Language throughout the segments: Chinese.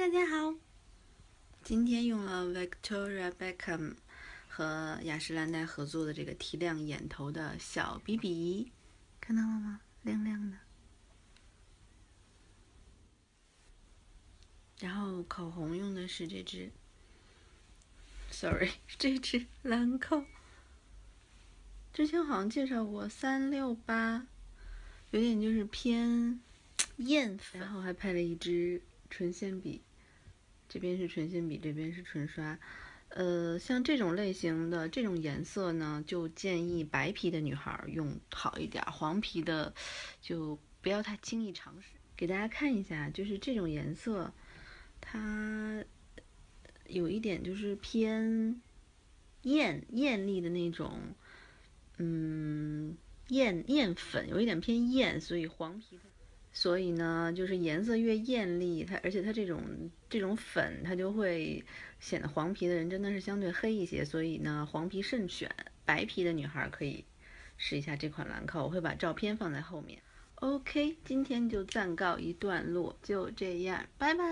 大家好，今天用了 Victoria Beckham 和雅诗兰黛合作的这个提亮眼头的小笔笔，看到了吗？亮亮的。然后口红用的是这支，sorry，这支兰蔻。之前好像介绍过三六八，有点就是偏 艳粉，然后还配了一支唇线笔，这边是唇线笔，这边是唇刷。呃，像这种类型的这种颜色呢，就建议白皮的女孩用好一点，黄皮的就不要太轻易尝试。给大家看一下，就是这种颜色。它有一点就是偏艳艳丽的那种，嗯，艳艳粉，有一点偏艳，所以黄皮的，所以呢，就是颜色越艳丽，它而且它这种这种粉，它就会显得黄皮的人真的是相对黑一些，所以呢，黄皮慎选，白皮的女孩可以试一下这款兰蔻，我会把照片放在后面。OK，今天就暂告一段落，就这样，拜拜。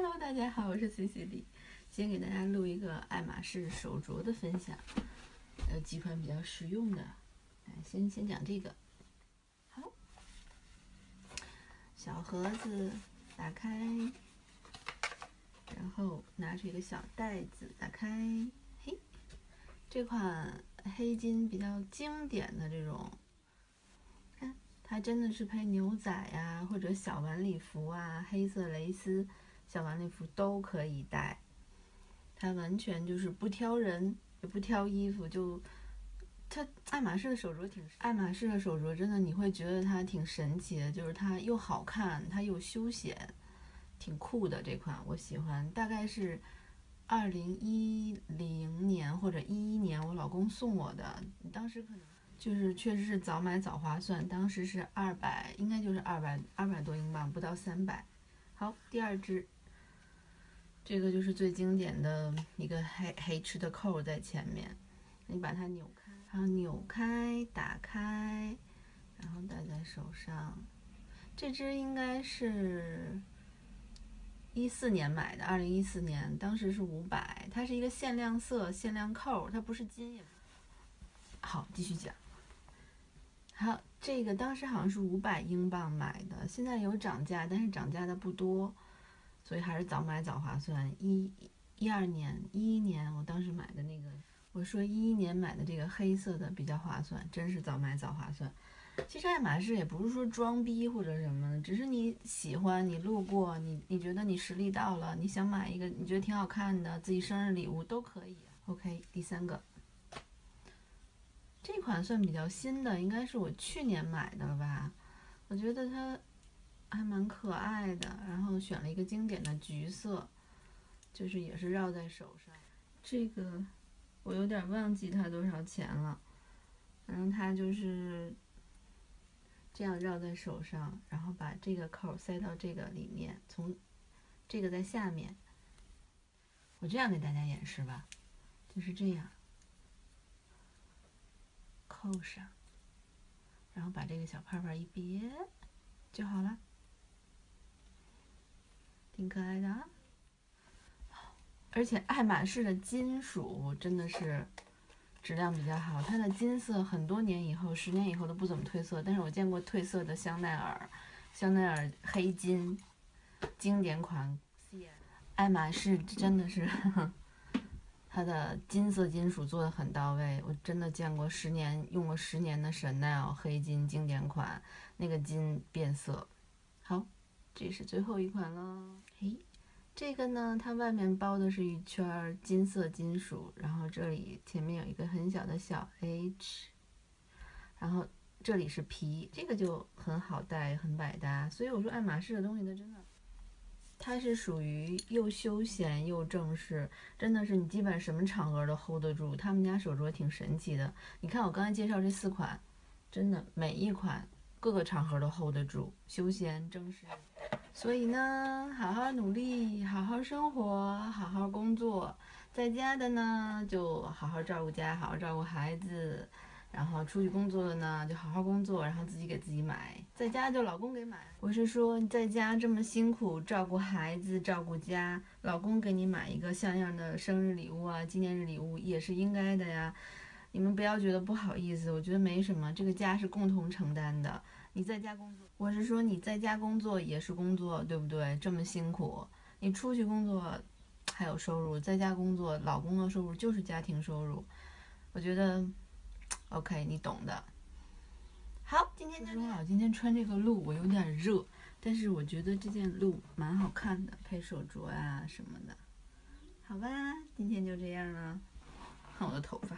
Hello，大家好，我是 C C D，今天给大家录一个爱马仕手镯的分享，有几款比较实用的，先先讲这个，好，小盒子打开，然后拿出一个小袋子打开，嘿，这款黑金比较经典的这种，看它真的是配牛仔呀，或者小晚礼服啊，黑色蕾丝。小晚礼服都可以戴，它完全就是不挑人，也不挑衣服，就它爱马仕的手镯挺，爱马仕的手镯真的你会觉得它挺神奇的，就是它又好看，它又休闲，挺酷的这款我喜欢。大概是二零一零年或者一一年我老公送我的，当时可能就是确实是早买早划算，当时是二百，应该就是二百二百多英镑，不到三百。好，第二支。这个就是最经典的一个黑黑吃的扣在前面，你把它扭开，然后扭开打开，然后戴在手上。这只应该是一四年买的，二零一四年，当时是五百，它是一个限量色、限量扣，它不是金也。好，继续讲。好，这个当时好像是五百英镑买的，现在有涨价，但是涨价的不多。所以还是早买早划算。一一二年、一一年，我当时买的那个，我说一一年买的这个黑色的比较划算，真是早买早划算。其实爱马仕也不是说装逼或者什么，只是你喜欢，你路过，你你觉得你实力到了，你想买一个，你觉得挺好看的，自己生日礼物都可以。OK，第三个，这款算比较新的，应该是我去年买的了吧？我觉得它。还蛮可爱的，然后选了一个经典的橘色，就是也是绕在手上。这个我有点忘记它多少钱了，反正它就是这样绕在手上，然后把这个扣塞到这个里面，从这个在下面。我这样给大家演示吧，就是这样扣上，然后把这个小泡泡一别就好了。挺可爱的啊，而且爱马仕的金属真的是质量比较好，它的金色很多年以后，十年以后都不怎么褪色。但是我见过褪色的香奈儿，香奈儿黑金经典款，爱马仕真的是它的金色金属做的很到位。我真的见过十年用过十年的 Chanel 黑金经典款，那个金变色。好。这是最后一款了，嘿，这个呢，它外面包的是一圈金色金属，然后这里前面有一个很小的小 H，然后这里是皮，这个就很好戴，很百搭。所以我说爱马仕的东西它真的，它是属于又休闲又正式，真的是你基本什么场合都 hold 得住。他们家手镯挺神奇的，你看我刚才介绍这四款，真的每一款各个场合都 hold 得住，休闲正式。所以呢，好好努力，好好生活，好好工作。在家的呢，就好好照顾家，好好照顾孩子。然后出去工作的呢，就好好工作，然后自己给自己买。在家就老公给买。我是说，你在家这么辛苦照顾孩子、照顾家，老公给你买一个像样的生日礼物啊、纪念日礼物也是应该的呀。你们不要觉得不好意思，我觉得没什么，这个家是共同承担的。你在家工作，我是说你在家工作也是工作，对不对？这么辛苦，你出去工作还有收入，在家工作，老公的收入就是家庭收入。我觉得，OK，你懂的。好，今天说好，今天穿这个鹿我有点热，但是我觉得这件鹿蛮好看的，配手镯啊什么的。好吧，今天就这样了，看我的头发。